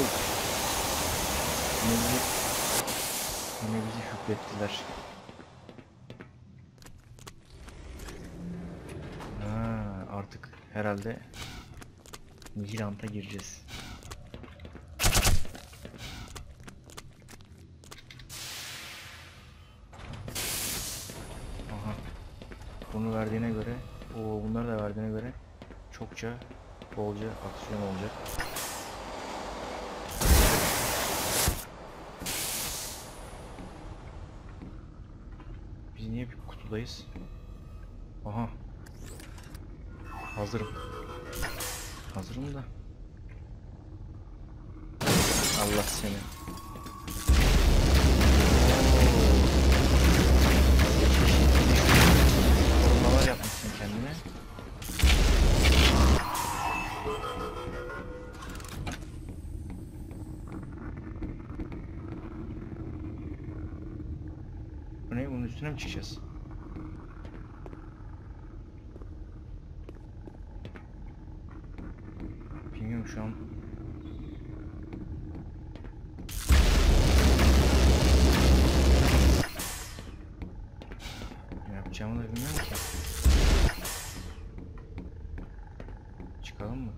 Oo. Yine yine bizi hükmettiler. Ha, artık herhalde Vigilant'a gireceğiz. Aha. Bunu verdiğine göre, o bunları da verdiğine göre çokça bolca aksiyon olacak. Kutudayız? Aha. Hazırım. Hazırım da. Allah seni. Korumalar yapmışsın kendine. Bu ne? Bunun üstüne mi çıkacağız? Bilmiyorum şu an. Ne yapacağımı da bilmiyorum ki. Çıkalım mı?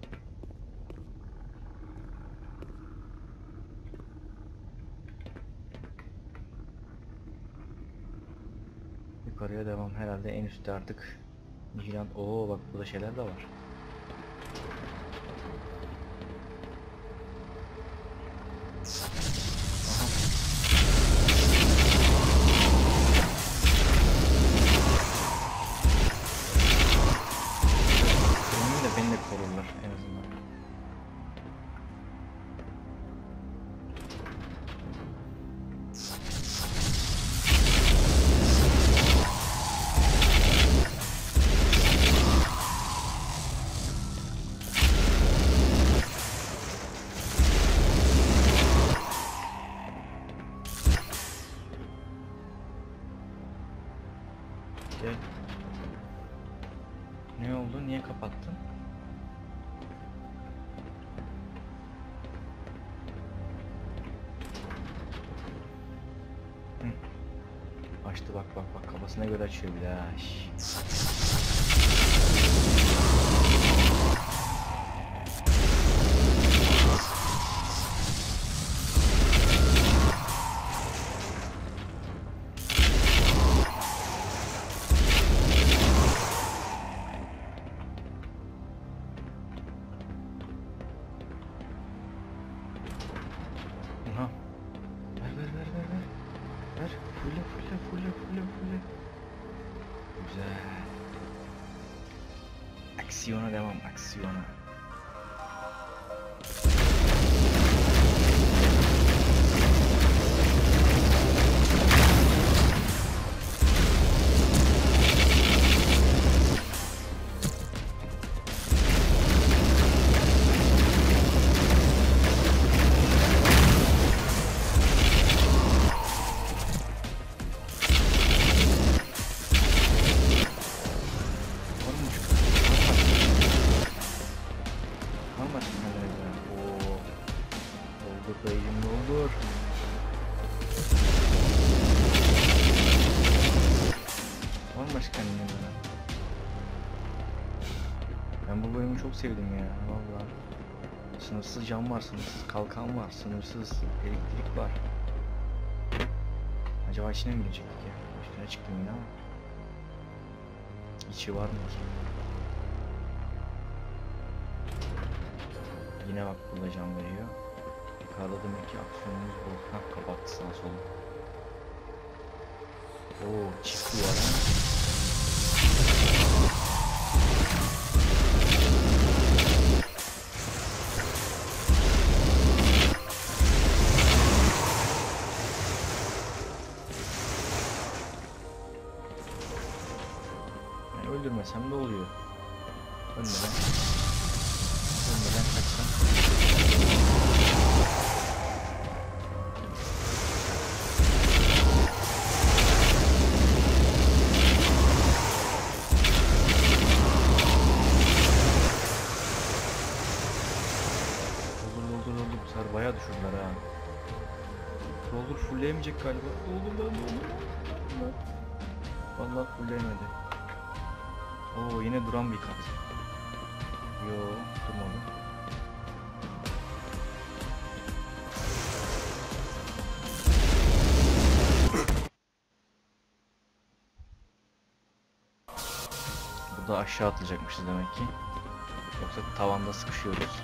Yukarıya devam herhalde en üstte artık. Vigilant. Oo bak burada şeyler de var. Thanks. Açtı bak bak bak kafasına göre açıyor bir daha. ver, fula, fula, fula, fula, fula. Güzel. Aksiyona devam, aksiyona. Ben bu bölümü çok sevdim ya vallahi. Sınırsız cam var, sınırsız kalkan var, sınırsız elektrik var. Acaba içine mi girecektik ya? Üstüne çıktım yine ama. İçi var mı? Yine bak burada cam veriyor. Yukarıda demek ki aksiyonumuz bol. Hah kapattı sağa sola. Oo çift duvar ha. Fullleyemeyecek galiba. Oğlum lan oğlum. Vallahi fullleyemedi. Oo yine duran bir kat. Yo durmadı. Burada aşağı atlayacakmışız demek ki. Yoksa tavanda sıkışıyoruz.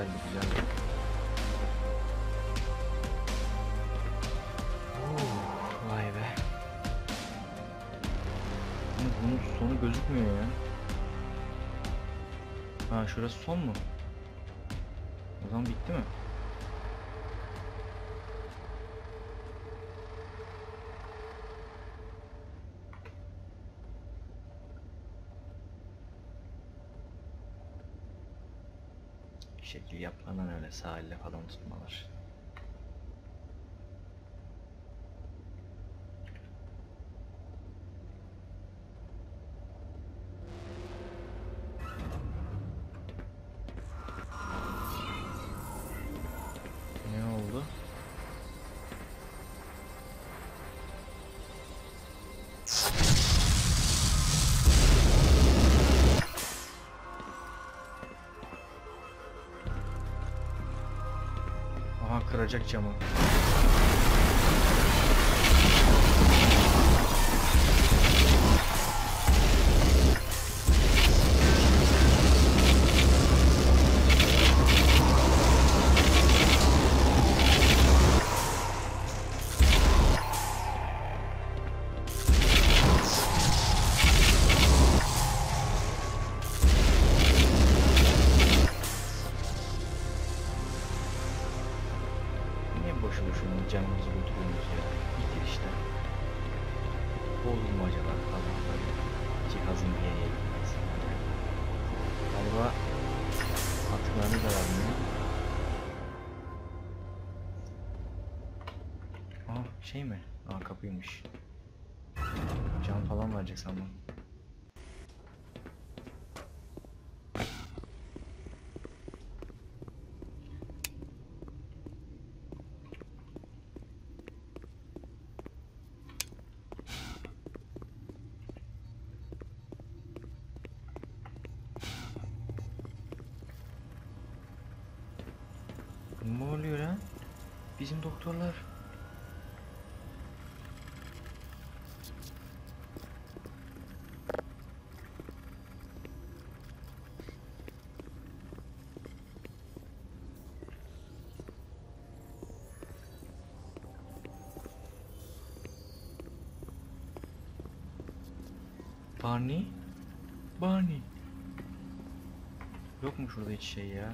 Güzeldi güzeldi. Oh, vay be. Bunun, bunun sonu gözükmüyor ya. Ha şurası son mu? O zaman bitti mi? Şekil yapmadan öyle sahilde falan tutmalar. Kıracak camı. Şey mi? Aa kapıymış. Can falan verecek sandım. Ne oluyor lan? Bizim doktorlar. Barney? Barney. Yok mu şurada hiç şey ya?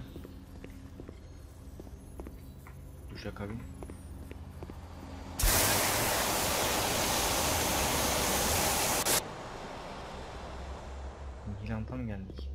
Duşakabin. Gilant'a mı geldik?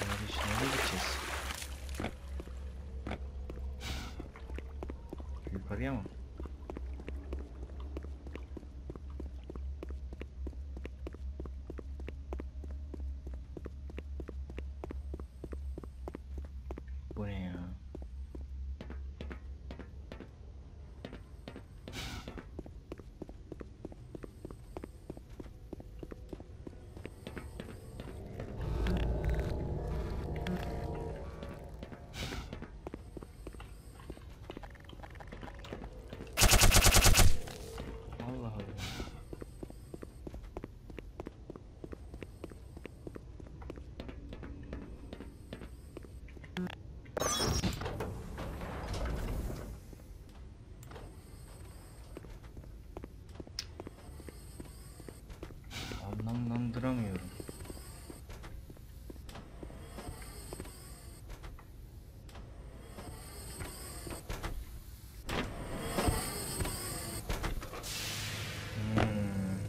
Nereye, nereye gideceğiz? Yukarıya mı? Bu ne ya? Allah Allah. Anlamlandıramıyorum. Hmm.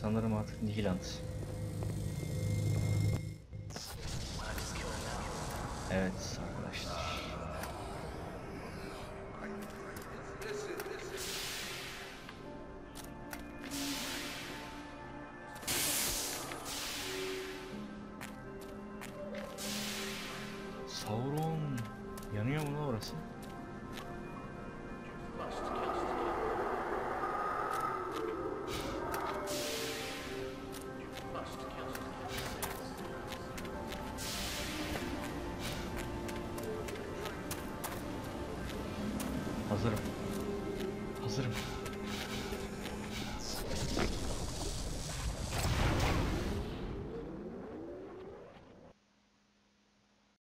Sanırım artık Nihilant. Evet arkadaşlar.